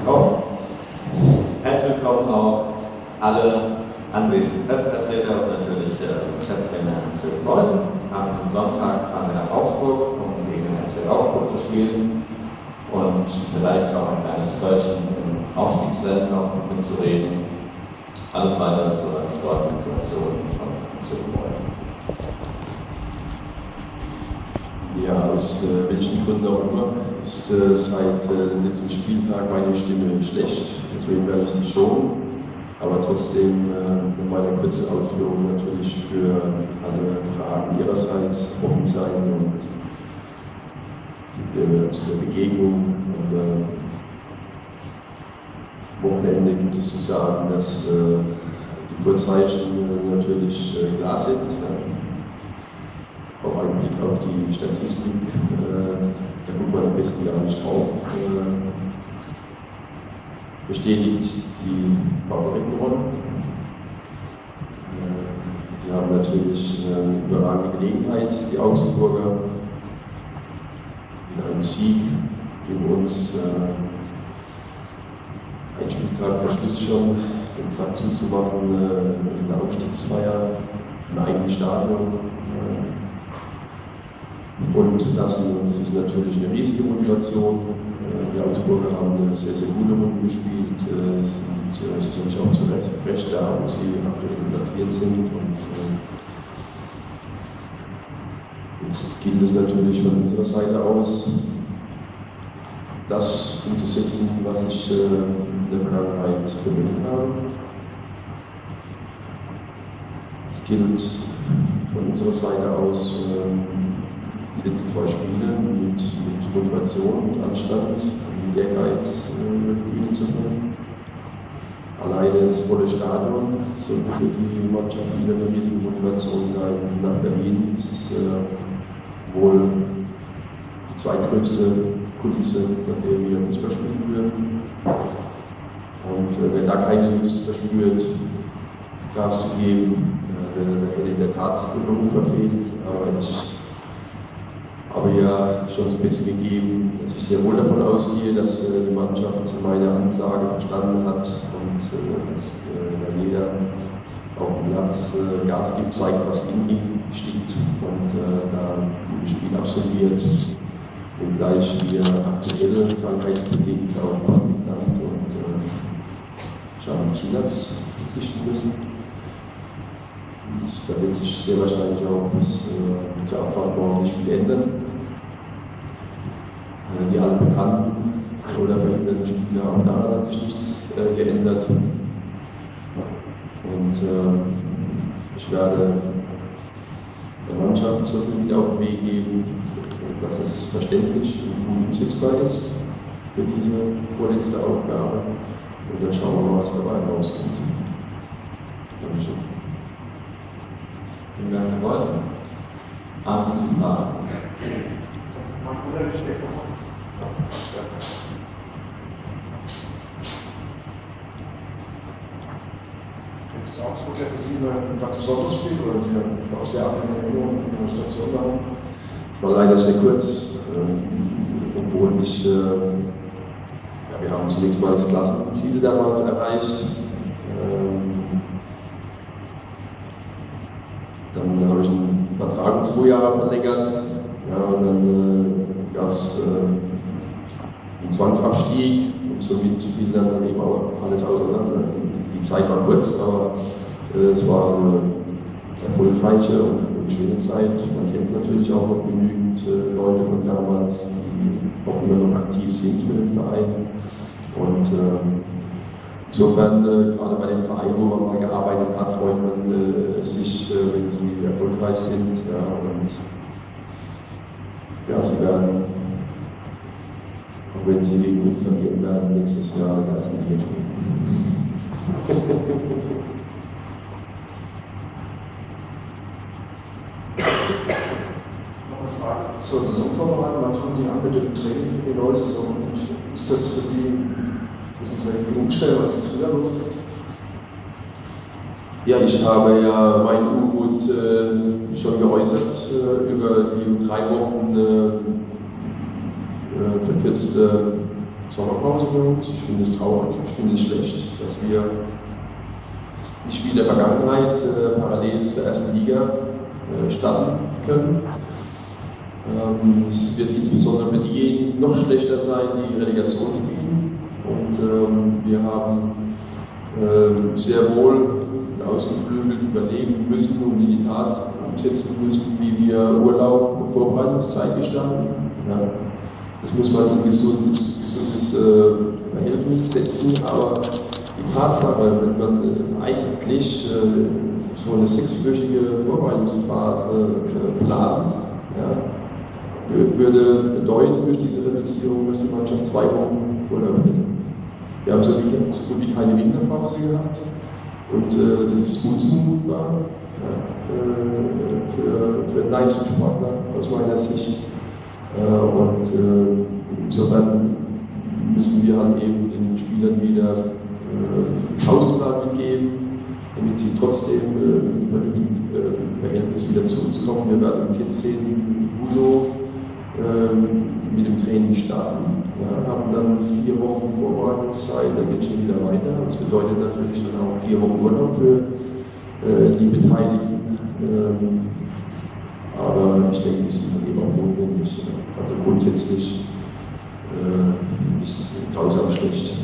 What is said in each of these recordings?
willkommen. Herzlich willkommen auch alle anwesenden Pressevertreter und natürlich äh, Cheftrainer Hans Beusen. Am Sonntag fahren wir nach Augsburg, um gegen den FC Augsburg zu spielen und vielleicht auch ein kleines Wörtchen im Aufstiegsrennen noch mitzureden. Alles weitere zur Sportmotivation von Zürich. Ja, aus äh, welchen Gründen auch immer ist äh, seit äh, dem letzten Spieltag meine Stimme schlecht. Deswegen werde ich sie schon. Aber trotzdem äh, mit meiner kurzen Ausführung natürlich für alle Fragen Ihrerseits offen sein und der, zu der Begegnung. Und, äh, Wochenende gibt es zu sagen, dass äh, die Vorzeichen äh, natürlich äh, klar sind. Auch ein Blick auf die Statistik, äh, da guckt man am besten gar nicht drauf, äh, bestätigt die Favoritenrolle. Äh, die haben natürlich eine überragende Gelegenheit, die Augsburger, mit einem Sieg gegen uns äh, ein Spieltag vor Schluss schon den Sack zuzumachen äh, in der Aufstiegsfeier im eigenen Stadion. Äh, folgen zu lassen. Und das ist natürlich eine riesige Motivation. Äh, die Augsburger haben eine sehr, sehr gute Runde gespielt, äh, sind äh, sicherlich auch zu Recht da, wo sie aktuell platziert sind. Und jetzt gilt es natürlich von unserer Seite aus, das umzusetzen, was ich in der Vergangenheit bemüht habe. Es gilt von unserer Seite aus, die letzten zwei Spiele mit, mit Motivation, mit Anstand, mit Ehrgeiz äh, zu können. Alleine das volle Stadion sollte für die Mannschaft wieder eine riesige Motivation sein. Nach Berlin ist es äh, wohl die zweitgrößte Kulisse, von der wir Fußball spielen würden. Und äh, wenn da keine Lust verspürt, Gas zu geben, äh, dann hätte in der Tat der Beruf verfehlt. Aber ich habe ja schon ein bisschen gegeben, dass ich sehr wohl davon ausgehe, dass äh, die Mannschaft meine Ansage verstanden hat und äh, dass äh, jeder auf dem Platz äh, Gas gibt, zeigt, was in ihm steckt und äh, da ein Spiel absolviert, wenngleich wir aktuelle krankheitsbedingt auch Land und äh, Schaden Chinas verzichten müssen. Und da wird sich sehr wahrscheinlich auch bis äh, zur Abfahrt morgen nicht viel ändern die altbekannten oder verhinderten Spieler, auch daran hat sich nichts äh, geändert. Und äh, ich werde der Mannschaft so viel auf den Weg geben, dass es verständlich und umsetzbar ist für diese vorletzte Aufgabe. Und dann schauen wir mal, was dabei rauskommt. Dankeschön. Vielen Dank, Herr. Haben Sie Fragen? Das unheimlich Jetzt ist Augsburg ja für Sie ein ganz besonderes Spiel, oder Sie haben auch sehr angenehme Erinnerungen in der Station da. Ich war leider sehr kurz, äh, obwohl ich, äh, ja, wir haben zunächst mal das Klassenziel damals erreicht. Ähm, dann habe ich einen Vertrag um zwei Jahre verlängert. Ja, und dann äh, gab es äh, einen Zwangsabstieg und somit fiel dann eben auch alles auseinander. Die Zeit war kurz, aber äh, es war eine erfolgreiche und, schöne Zeit. Man kennt natürlich auch noch genügend äh, Leute von damals, die auch immer noch aktiv sind für den Verein. Und äh, insofern, äh, gerade bei dem Verein, wo man mal gearbeitet hat, freut man sich, wenn sie erfolgreich sind. Ja, und ja, sie werden auch wenn sie gut verlieren werden nächstes Jahr, da ist nicht Noch eine Frage zur Saisonvorbereitung. Wann fangen Sie an mit dem Training für die neue Saison? Ist das für Sie, müssen Sie irgendwie umstellen, als es früher losgeht? Ja, ich habe ja meinen Unmut äh, schon geäußert äh, über die drei Wochen äh, äh, verkürzte Sommerpause für uns. Ich finde es traurig, ich finde es schlecht, dass wir wie in der Vergangenheit äh, parallel zur ersten Liga äh, starten können. Ähm, es wird insbesondere für diejenigen noch schlechter sein, die Relegation spielen. Und ähm, wir haben äh, sehr wohl ausgeklügelt überlegen müssen und in die Tat umsetzen müssen, wie wir Urlaub und Vorbereitungszeit gestalten. Ja. Das muss man in ein gesundes, äh, Verhältnis setzen, aber die Tatsache, wenn man äh, eigentlich äh, so eine sechswöchige Vorbereitungsphase äh, plant, ja, würde bedeuten, durch diese Reduzierung, dass die Mannschaft zwei Wochen Urlaub hätte. Wir haben so, gut wie keine Winterpause gehabt und das ist unzumutbar ja, äh, für, für Leistungssportler aus meiner Sicht. Äh, und äh, insofern müssen wir halt eben den Spielern wieder äh, Pausenplan geben, damit sie trotzdem äh, vernünftigen Verhältnis wieder zu uns kommen. Wir werden am 14. Uso mit dem Training starten, ja, haben dann vier Wochen Vorbereitungszeit, dann geht es schon wieder weiter. Das bedeutet natürlich dann auch vier Wochen Urlaub für äh, die Beteiligten. Aber ich denke, das ist eben auch notwendig. Also grundsätzlich äh, ist grausam schlecht.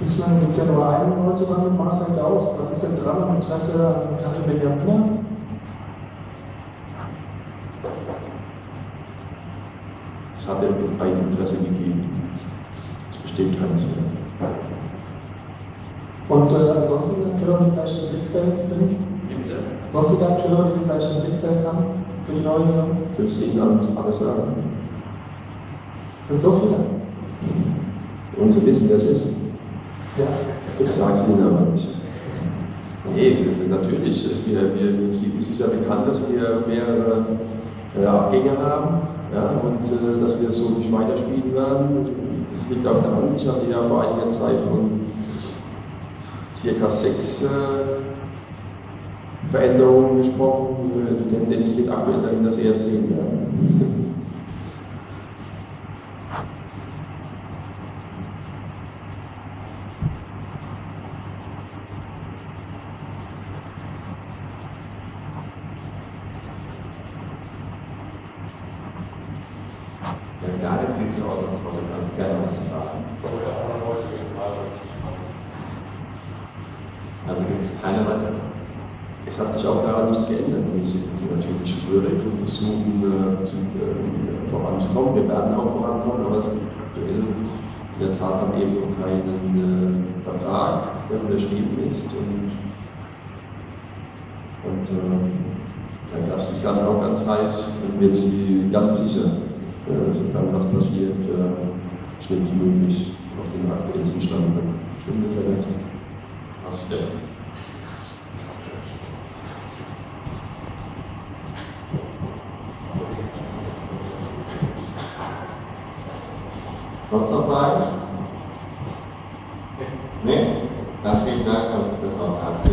Bislang gibt es ja nur einen Neuzugang mit Marcel Gauss. Was ist denn dran am Interesse an Karin Benjamin? Es hat ein Interesse gegeben. Es besteht keines mehr. Und äh, ansonsten Akteure, die vielleicht im Blickfeld sind? Sonstige Akteure, die Sie vielleicht im Blickfeld haben für die neue Saison? Für das Ihnen alles sagen. Sind so viele? Und Sie wissen, wer es ist. Ja. Ich sage es Ihnen aber nicht. Nee, natürlich. Wir, wir, es ist ja bekannt, dass wir mehrere äh, Abgänge haben ja, und äh, dass wir so nicht weiterspielen werden. Das liegt auf der Hand. Ich hatte ja vor einiger Zeit von circa sechs äh, Veränderungen gesprochen. Die Tendenz liegt aktuell dahin, dass eher zehn werden. Der Kleine sieht so aus, als wollte er gerne was fragen. Also gibt es keine weitere. Es hat sich auch daran nichts geändert. Wir sind natürlich schwierig und versuchen äh, äh, voranzukommen. Wir werden auch vorankommen, aber es gibt aktuell in der Tat dann eben noch keinen äh, Vertrag, der unterschrieben ist. Und, und äh, das ist dann auch ganz heiß und wird sie ganz sicher, äh, sofern was passiert, äh, schnellstmöglich auf den aktuellsten Stand. Stimmt das, Herr Lenzer? Das stimmt. Sonst noch Fragen? Nee? Dann vielen Dank und bis Sonntag.